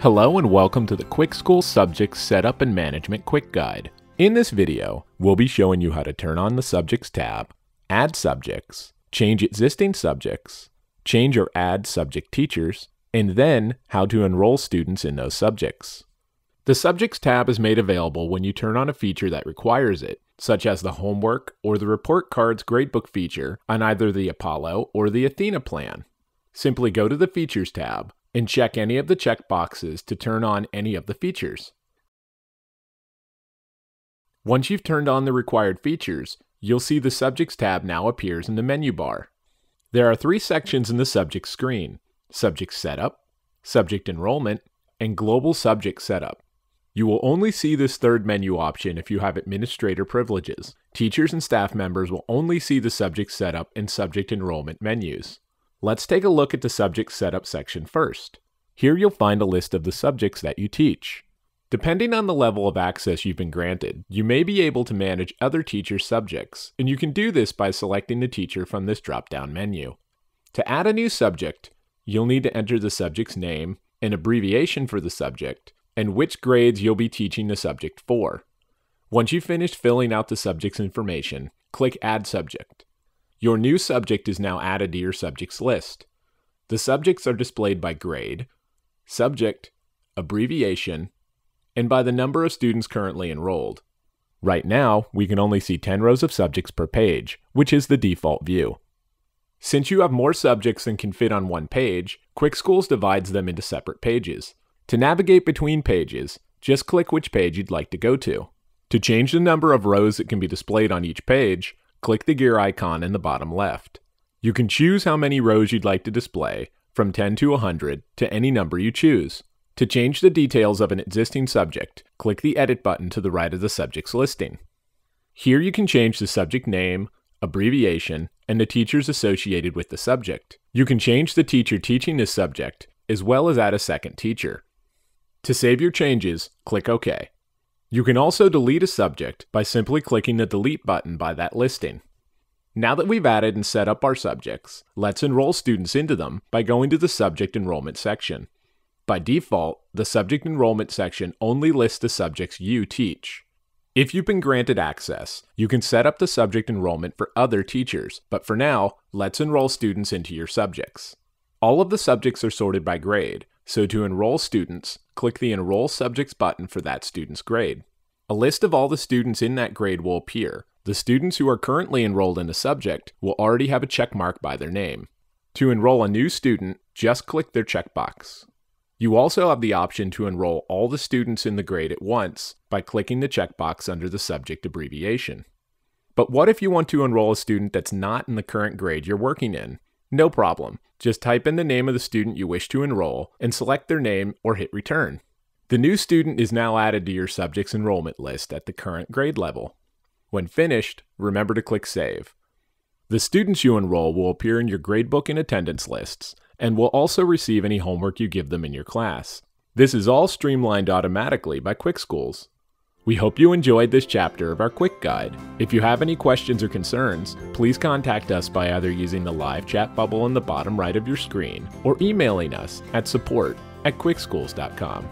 Hello and welcome to the QuickSchools Subjects Setup and Management Quick Guide. In this video, we'll be showing you how to turn on the Subjects tab, add subjects, change existing subjects, change or add subject teachers, and then how to enroll students in those subjects. The Subjects tab is made available when you turn on a feature that requires it, such as the homework or the report cards gradebook feature on either the Apollo or the Athena plan. Simply go to the Features tab, and check any of the checkboxes to turn on any of the features. Once you've turned on the required features, you'll see the Subjects tab now appears in the menu bar. There are three sections in the Subject screen, Subject Setup, Subject Enrollment, and Global Subject Setup. You will only see this third menu option if you have administrator privileges. Teachers and staff members will only see the Subject Setup and Subject Enrollment menus. Let's take a look at the subject setup section first. Here you'll find a list of the subjects that you teach. Depending on the level of access you've been granted, you may be able to manage other teachers' subjects, and you can do this by selecting the teacher from this drop-down menu. To add a new subject, you'll need to enter the subject's name, an abbreviation for the subject, and which grades you'll be teaching the subject for. Once you've finished filling out the subject's information, click Add Subject. Your new subject is now added to your subjects list. The subjects are displayed by grade, subject, abbreviation, and by the number of students currently enrolled. Right now, we can only see 10 rows of subjects per page, which is the default view. Since you have more subjects than can fit on one page, QuickSchools divides them into separate pages. To navigate between pages, just click which page you'd like to go to. To change the number of rows that can be displayed on each page, click the gear icon in the bottom left. You can choose how many rows you'd like to display, from 10 to 100, to any number you choose. To change the details of an existing subject, click the Edit button to the right of the subject's listing. Here you can change the subject name, abbreviation, and the teachers associated with the subject. You can change the teacher teaching this subject, as well as add a second teacher. To save your changes, click OK. You can also delete a subject by simply clicking the delete button by that listing. Now that we've added and set up our subjects, let's enroll students into them by going to the subject enrollment section. By default, the subject enrollment section only lists the subjects you teach. If you've been granted access, you can set up the subject enrollment for other teachers, but for now, let's enroll students into your subjects. All of the subjects are sorted by grade, so to enroll students, click the Enroll Subjects button for that student's grade. A list of all the students in that grade will appear. The students who are currently enrolled in a subject will already have a check mark by their name. To enroll a new student, just click their checkbox. You also have the option to enroll all the students in the grade at once by clicking the checkbox under the subject abbreviation. But what if you want to enroll a student that's not in the current grade you're working in? No problem. Just type in the name of the student you wish to enroll and select their name or hit return. The new student is now added to your subject's enrollment list at the current grade level. When finished, remember to click Save. The students you enroll will appear in your gradebook and attendance lists, and will also receive any homework you give them in your class. This is all streamlined automatically by QuickSchools. We hope you enjoyed this chapter of our quick guide. If you have any questions or concerns, please contact us by either using the live chat bubble in the bottom right of your screen or emailing us at support at quickschools.com.